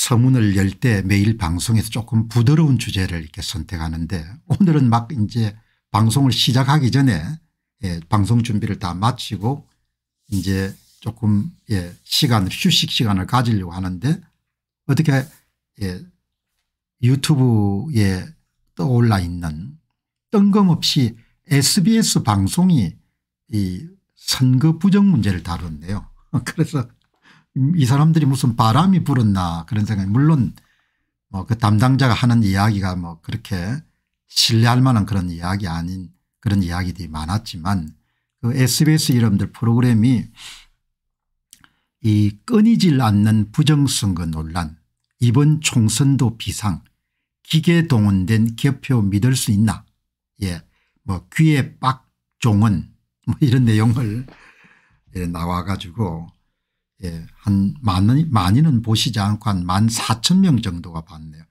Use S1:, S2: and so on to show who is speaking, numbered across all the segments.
S1: 서문을 열 때 매일 방송에서 조금 부드러운 주제를 이렇게 선택하는데 오늘은 막 이제 방송을 시작하기 전에 예, 방송 준비를 다 마치고 이제 조금 예, 시간을 휴식 시간을 가지려고 하는데 어떻게 예, 유튜브에 떠올라 있는 뜬금없이 SBS 방송이 이 선거 부정 문제를 다뤘네요. 그래서 이 사람들이 무슨 바람이 불었나 그런 생각이 물론 뭐 그 담당자가 하는 이야기가 뭐 그렇게 신뢰할 만한 그런 이야기 아닌 그런 이야기들이 많았지만 그 SBS 이름들 프로그램이 이 끊이질 않는 부정선거 논란 이번 총선도 비상 기계 동원된 개표 믿을 수 있나? 예, 뭐 귀에 빡 종은 뭐 이런 내용을 예, 나와 가지고 예, 한 많이, 많이는 보시지 않고 한만 사천 명 정도가 봤네요.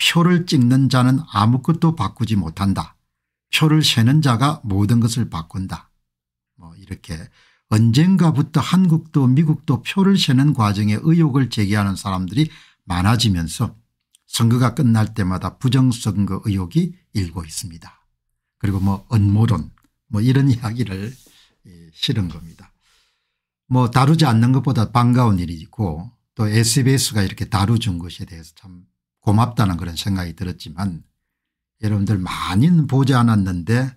S1: 표를 찍는 자는 아무것도 바꾸지 못한다. 표를 세는 자가 모든 것을 바꾼다. 뭐 이렇게 언젠가부터 한국도 미국도 표를 세는 과정에 의혹을 제기하는 사람들이 많아지면서 선거가 끝날 때마다 부정선거 의혹이 일고 있습니다. 그리고 뭐 언모론 뭐 이런 이야기를 예, 실은 겁니다. 뭐 다루지 않는 것보다 반가운 일이고 또 SBS가 이렇게 다루준 것에 대해서 참 고맙다는 그런 생각이 들었지만 여러분들 많이는 보지 않았는데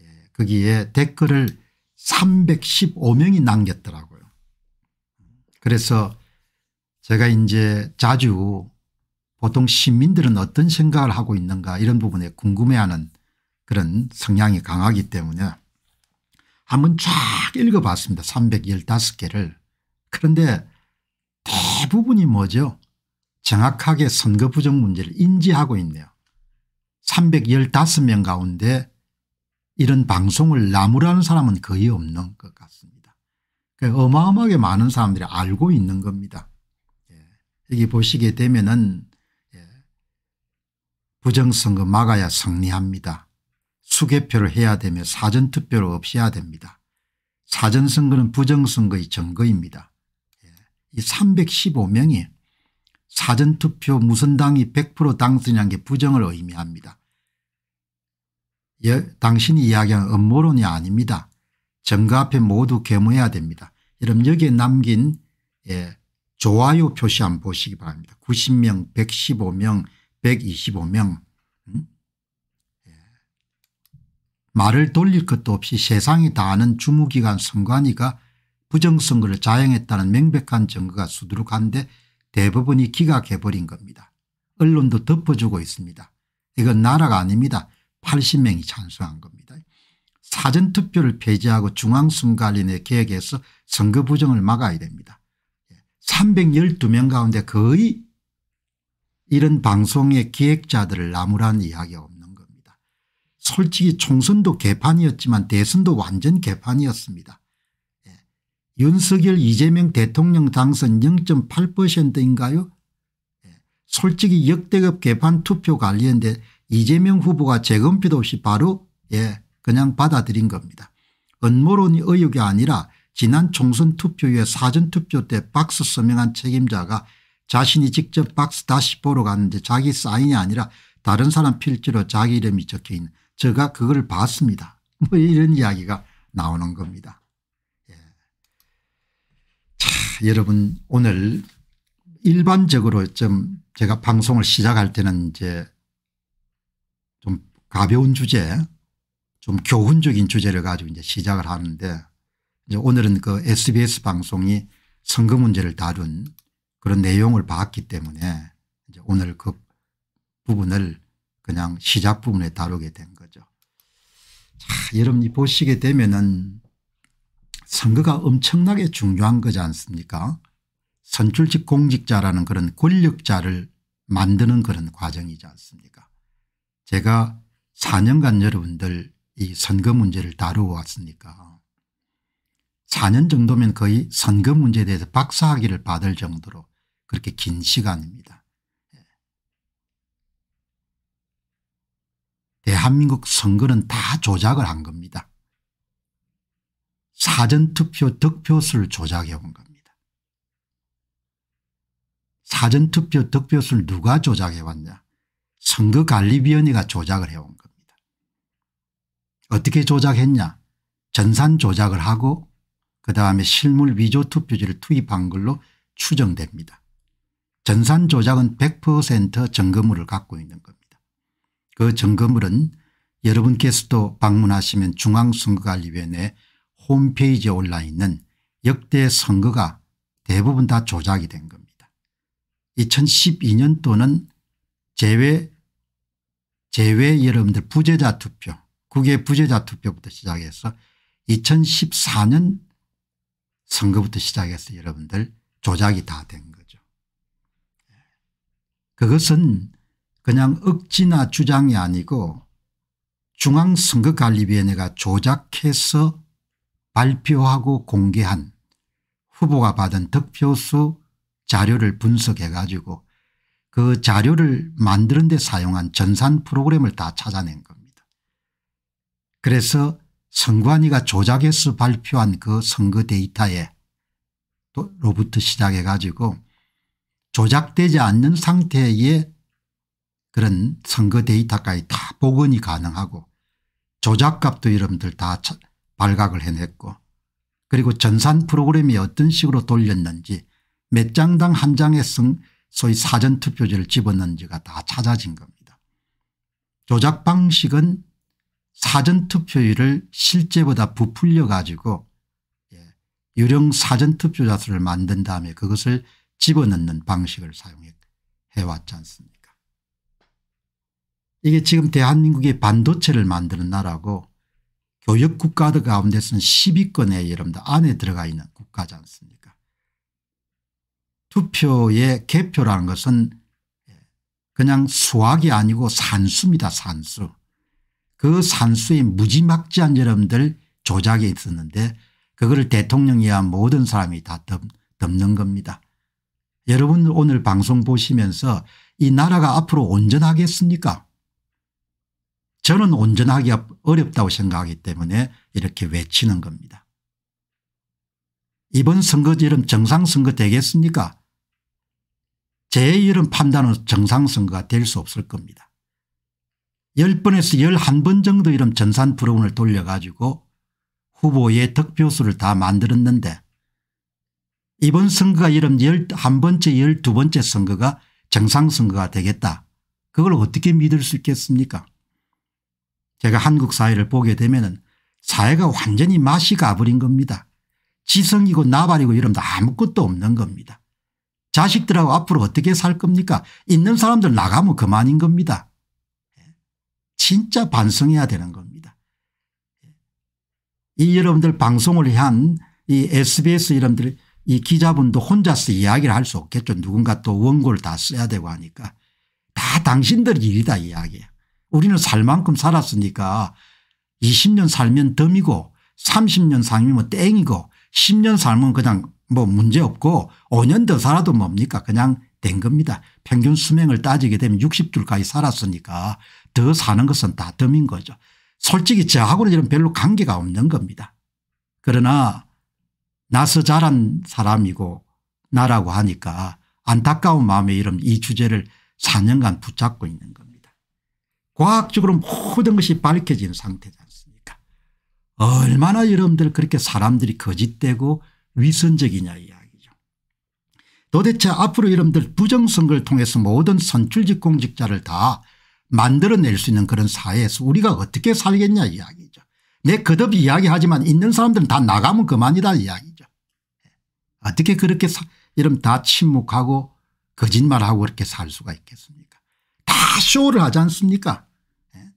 S1: 예, 거기에 댓글을 315명이 남겼더라고요. 그래서 제가 이제 자주 보통 시민들은 어떤 생각을 하고 있는가 이런 부분에 궁금해하는 그런 성향이 강하기 때문에 한번 쫙 읽어봤습니다. 315개를. 그런데 대부분이 뭐죠 정확하게 선거 부정 문제를 인지하고 있네요. 315명 가운데 이런 방송을 나무라는 사람은 거의 없는 것 같습니다. 그러니까 어마어마하게 많은 사람들이 알고 있는 겁니다. 예. 여기 보시게 되면 은 예. 부정선거 막아야 승리합니다. 수개표를 해야 되며 사전투표를 없애야 됩니다. 사전선거는 부정선거의 증거입니다. 예. 이 315명이 사전투표 무슨 당이 100% 당선이라는 게 부정을 의미합니다. 예, 당신이 이야기한 음모론이 아닙니다. 정가 앞에 모두 계모해야 됩니다. 여러분 여기에 남긴 예, 좋아요 표시 한번 보시기 바랍니다. 90명 115명 125명 음? 예. 말을 돌릴 것도 없이 세상이 다 아는 주무기관 선관위가 부정선거를 자행했다는 명백한 증거가 수두룩한데 대부분이 기각해버린 겁니다. 언론도 덮어주고 있습니다. 이건 나라가 아닙니다. 80명이 찬성한 겁니다. 사전투표를 폐지하고 중앙선관위의 계획에서 선거 부정을 막아야 됩니다. 312명 가운데 거의 이런 방송의 기획자들을 나무라는 이야기가 겁니다. 솔직히 총선도 개판이었지만 대선도 완전 개판이었습니다. 예. 윤석열 이재명 대통령 당선 0.8%인가요 예. 솔직히 역대급 개판 투표 관리인데 이재명 후보가 재검표도 없이 바로 예 그냥 받아들인 겁니다. 음모론이 의혹이 아니라 지난 총선 투표에 사전투표 때 박스 서명한 책임자가 자신이 직접 박스 다시 보러 갔는데 자기 사인이 아니라 다른 사람 필지로 자기 이름이 적혀있는 제가 그걸 봤습니다. 뭐 이런 이야기가 나오는 겁니다. 예. 자 여러분 오늘 일반적으로 좀 제가 방송을 시작할 때는 이제 좀 가벼운 주제 좀 교훈적인 주제를 가지고 이제 시작을 하는데 이제 오늘은 그 SBS 방송이 선거 문제를 다룬 그런 내용을 봤기 때문에 이제 오늘 그 부분을 그냥 시작 부분에 다루게 된 거죠. 자, 여러분이 보시게 되면은 선거가 엄청나게 중요한 거지 않습니까 선출직 공직자라는 그런 권력자를 만드는 그런 과정이지 않습니까 제가 4년간 여러분들 이 선거 문제를 다루어 왔으니까 4년 정도면 거의 선거 문제에 대해서 박사학위를 받을 정도로 그렇게 긴 시간입니다. 대한민국 선거는 다 조작을 한 겁니다. 사전투표 득표수를 조작해 온 겁니다. 사전투표 득표수를 누가 조작해 왔냐 선거관리위원회가 조작을 해 온 겁니다. 어떻게 조작했냐 전산 조작을 하고 그다음에 실물 위조 투표지를 투입한 걸로 추정됩니다. 전산 조작은 100% 증거물을 갖고 있는 겁니다. 그 증거물은 여러분께서도 방문하시면 중앙선거관리위원회 홈페이지에 올라 있는 역대 선거가 대부분 다 조작이 된 겁니다. 2012년도는 제외 제외 여러분들 부재자 투표 국외 부재자 투표부터 시작해서 2014년 선거부터 시작해서 여러분들 조작이 다 된 거죠. 그것은 그냥 억지나 주장이 아니고 중앙선거관리위원회가 조작해서 발표하고 공개한 후보가 받은 득표수 자료를 분석해 가지고 그 자료를 만드는 데 사용한 전산 프로그램을 다 찾아낸 겁니다. 그래서 선관위가 조작해서 발표한 그 선거 데이터에 로부터 시작해 가지고 조작되지 않는 상태의 그런 선거 데이터까지 다 복원이 가능하고 조작값도 여러분들 다 발각을 해냈고 그리고 전산 프로그램이 어떤 식으로 돌렸는지 몇 장당 한 장의 소위 사전투표지를 집었는지가 다 찾아진 겁니다. 조작 방식은 사전투표율을 실제보다 부풀려 가지고 예, 유령 사전투표자 수를 만든 다음에 그것을 집어넣는 방식을 사용해 왔지 않습니까 이게 지금 대한민국의 반도체를 만드는 나라고 교역 국가들 가운데서는 10위권에 여러분들 안에 들어가 있는 국가지 않습니까 투표의 개표라는 것은 그냥 수학이 아니고 산수입니다 산수. 그 산수에 무지막지한 여러분들 조작이 있었는데 그거를 대통령이야 모든 사람이 다 덮, 덮는 겁니다. 여러분 오늘 방송 보시면서 이 나라가 앞으로 온전하겠습니까 저는 온전하기가 어렵다고 생각하기 때문에 이렇게 외치는 겁니다. 이번 선거처럼 정상선거 되겠습니까 제 이런 판단은 정상선거가 될 수 없을 겁니다. 10번에서 11번 정도 이런 전산 프로그램을 돌려가지고 후보의 득표수를 다 만들었는데 이번 선거가 이런 11번째 12번째 선거가 정상선거가 되겠다. 그걸 어떻게 믿을 수 있겠습니까 제가 한국 사회를 보게 되면 사회가 완전히 맛이 가버린 겁니다. 지성이고 나발이고 이러면 아무것도 없는 겁니다. 자식들하고 앞으로 어떻게 살 겁니까 있는 사람들 나가면 그만인 겁니다. 진짜 반성해야 되는 겁니다. 이 여러분들 방송을 한 이 SBS 여러분들 이 기자분도 혼자서 이야기를 할 수 없겠죠. 누군가 또 원고를 다 써야 되고 하니까 다 당신들 일이다 이야기예요. 우리는 살 만큼 살았으니까 20년 살면 덤이고 30년 살면 땡이고 10년 살면 그냥 뭐 문제 없고 5년 더 살아도 뭡니까 그냥 된 겁니다. 평균 수명을 따지게 되면 60줄까지 살았으니까 더 사는 것은 다 덤인 거죠. 솔직히 저하고는 별로 관계가 없는 겁니다. 그러나 나서 자란 사람이고 나라고 하니까 안타까운 마음에 이런 이 주제를 4년간 붙잡고 있는 겁니다. 과학적으로 모든 것이 밝혀진 상태지 않습니까 얼마나 여러분들 그렇게 사람들이 거짓되고 위선적이냐 이야기죠. 도대체 앞으로 여러분들 부정선거를 통해서 모든 선출직 공직자를 다 만들어낼 수 있는 그런 사회에서 우리가 어떻게 살겠냐 이야기죠. 내 거듭 이야기하지만 있는 사람들은 다 나가면 그만이다 이야기죠. 어떻게 그렇게 사, 이러면 다 침묵하고 거짓말하고 그렇게 살 수가 있겠습니까 다 쇼를 하지 않습니까 예.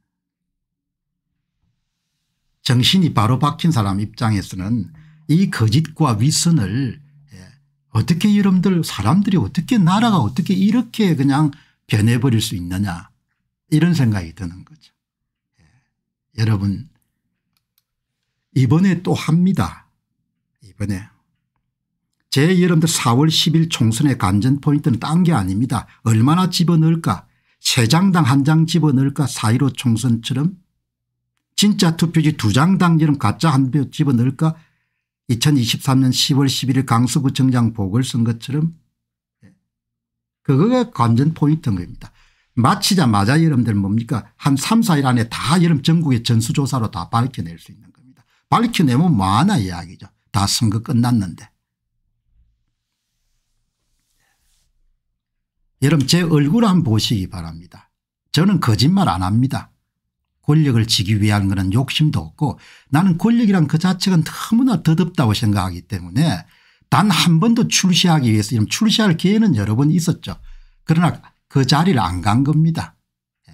S1: 정신이 바로 박힌 사람 입장에서는 이 거짓과 위선을 예, 어떻게 여러분들 사람들이 어떻게 나라가 어떻게 이렇게 그냥 변해버릴 수 있느냐 이런 생각이 드는 거죠. 예. 여러분 이번에 또 합니다. 이번에 제 여러분들 4월 10일 총선의 관전 포인트는 딴 게 아닙니다. 얼마나 집어넣을까 세 장당 한 장 집어넣을까 4.15 총선처럼 진짜 투표지 두 장당처럼 가짜 한 표 집어넣을까 2023년 10월 11일 강서구청장 보궐선거처럼 그거가 관전 포인트인 겁니다. 마치자마자 여러분들 뭡니까 한 3, 4일 안에 다 여러분 전국의 전수조사로 다 밝혀낼 수 있는 겁니다. 밝혀내면 뭐하나 이야기죠. 다 선거 끝났는데. 여러분 제 얼굴 한번 보시기 바랍니다. 저는 거짓말 안 합니다. 권력을 지기 위한 그런 욕심도 없고 나는 권력이란 그 자체가 너무나 더덥다고 생각하기 때문에 단 한 번도 출시하기 위해서 이런 출시할 기회는 여러 번 있었죠. 그러나 그 자리를 안 간 겁니다. 예.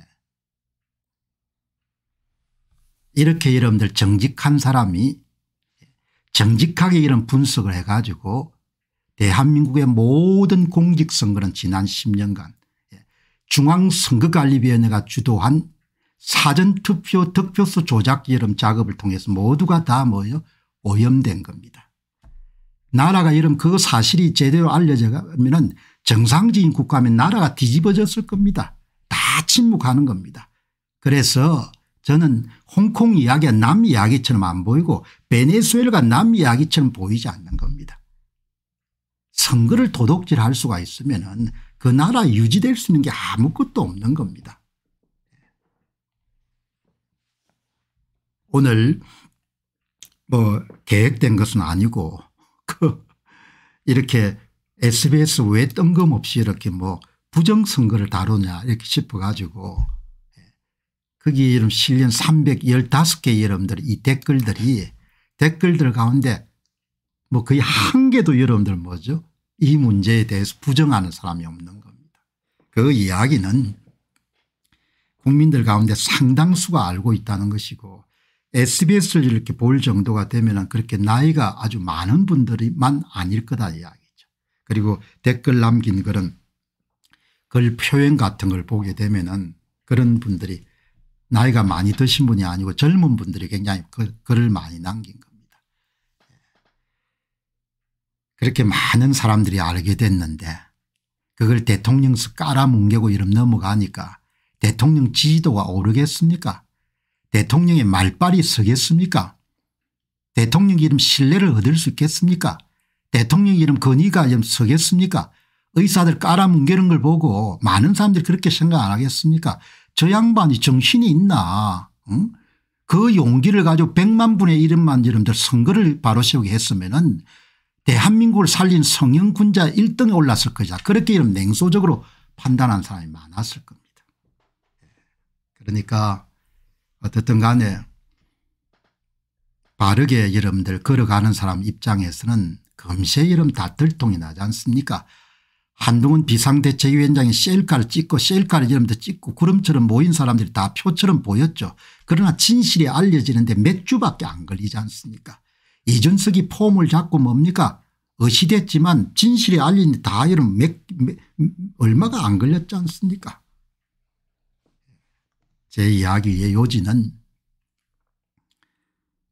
S1: 이렇게 여러분들 정직한 사람이 정직하게 이런 분석을 해가지고 대한민국의 모든 공직선거는 지난 10년간 예, 중앙선거관리위원회가 주도한 사전투표 득표수 조작 여름 작업을 통해서 모두가 다 뭐요 오염된 겁니다. 나라가 이런 그 사실이 제대로 알려져 가면 정상적인 국가면 나라가 뒤집어졌을 겁니다. 다 침묵하는 겁니다. 그래서 저는 홍콩 이야기가 남 이야기처럼 안 보이고 베네수엘가 남 이야기처럼 보이지 않는 겁니다. 선거를 도둑질할 수가 있으면 그 나라 유지될 수 있는 게 아무것도 없는 겁니다. 오늘 뭐 계획된 것은 아니고 그 이렇게 SBS 왜 뜬금없이 이렇게 뭐 부정선거를 다루냐 이렇게 싶어가지고 거기 이름 실린 315개 여러분들 이 댓글들이 댓글들 가운데 뭐 거의 한 개도 여러분들 뭐죠 이 문제에 대해서 부정하는 사람이 없는 겁니다. 그 이야기는 국민들 가운데 상당수가 알고 있다는 것이고 SBS를 이렇게 볼 정도가 되면 그렇게 나이가 아주 많은 분들이만 아닐 거다 이야기죠. 그리고 댓글 남긴 글은 글 표현 같은 걸 보게 되면 그런 분들이 나이가 많이 드신 분이 아니고 젊은 분들이 굉장히 글, 글을 많이 남긴 겁니다. 그렇게 많은 사람들이 알게 됐는데 그걸 대통령서 깔아뭉개고 이름 넘어가니까 대통령 지지도가 오르겠습니까? 대통령의 말빨이 서겠습니까? 대통령 이름 신뢰를 얻을 수 있겠습니까? 대통령 이름 건의가 좀 서겠습니까? 의사들 깔아뭉개는 걸 보고 많은 사람들이 그렇게 생각 안 하겠습니까? 저 양반이 정신이 있나? 응? 그 용기를 가지고 100만 분의 1만 여러분들 선거를 바로 세우게 했으면 은 대한민국을 살린 성형군자 1등에 올랐을 거자 그렇게 이런 냉소적으로 판단한 사람이 많았을 겁니다. 그러니까 어떻든 간에 바르게 여러분들 걸어가는 사람 입장에서는 금세 여러분 다 들통이 나지 않습니까 한동훈 비상대책위원장이 셀카를 찍고 셀카를 여러분들 찍고 구름처럼 모인 사람들이 다 표처럼 보였죠. 그러나 진실이 알려지는데 몇 주밖에 안 걸리지 않습니까 이준석이 폼을 잡고 뭡니까? 어시됐지만 진실이 알리는데 다 여러분 몇, 몇, 얼마가 안 걸렸지 않습니까? 제 이야기의 요지는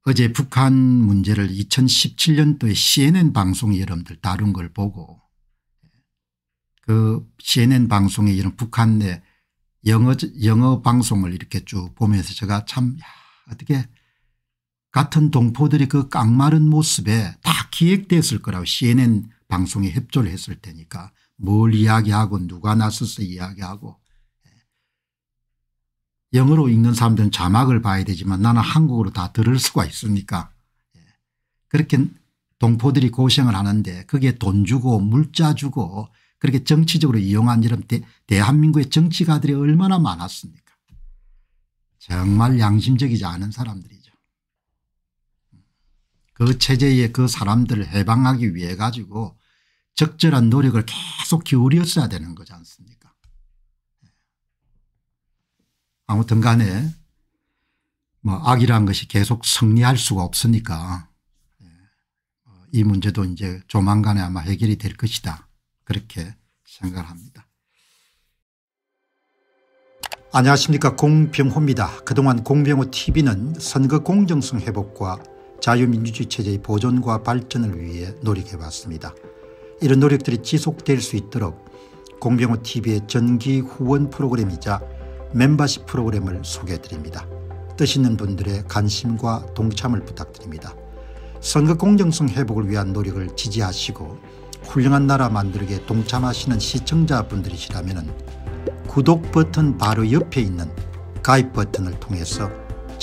S1: 어제 북한 문제를 2017년도에 CNN 방송이 여러분들 다룬 걸 보고 그 CNN 방송에 이런 북한 내 영어, 영어 방송을 이렇게 쭉 보면서 제가 참 야, 어떻게 같은 동포들이 그 깡마른 모습에 다 기획됐을 거라고 CNN 방송에 협조를 했을 테니까 뭘 이야기하고 누가 나서서 이야기하고 영어로 읽는 사람들은 자막을 봐야 되지만 나는 한국어로 다 들을 수가 있으니까 예. 그렇게 동포들이 고생을 하는데 그게 돈 주고 물자 주고 그렇게 정치적으로 이용한 이런 대, 대한민국의 정치가들이 얼마나 많았습니까 정말 양심적이지 않은 사람들이죠. 그 체제에 그 사람들을 해방하기 위해 가지고 적절한 노력을 계속 기울였어야 되는 거지 않습니까 아무튼 간에 뭐 악이란 것이 계속 승리할 수가 없으니까 예, 뭐이 문제도 이제 조만간에 아마 해결이 될 것이다. 그렇게 생각을 합니다. 안녕하십니까 공병호입니다. 그동안 공병호 tv는 선거 공정성 회복과 자유민주주의 체제의 보존과 발전을 위해 노력해 왔습니다. 이런 노력들이 지속될 수 있도록 공병호 tv의 전기 후원 프로그램이자 멤버십 프로그램을 소개해 드립니다. 뜻 있는 분들의 관심과 동참을 부탁드립니다. 선거 공정성 회복을 위한 노력을 지지하시고 훌륭한 나라 만들기에 동참하시는 시청자분들이시라면 구독 버튼 바로 옆에 있는 가입 버튼을 통해서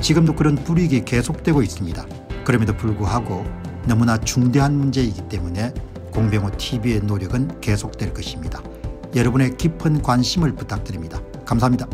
S1: 지금도 그런 불이익이 계속되고 있습니다. 그럼에도 불구하고 너무나 중대한 문제이기 때문에 공병호 TV의 노력은 계속될 것입니다. 여러분의 깊은 관심을 부탁드립니다. 감사합니다.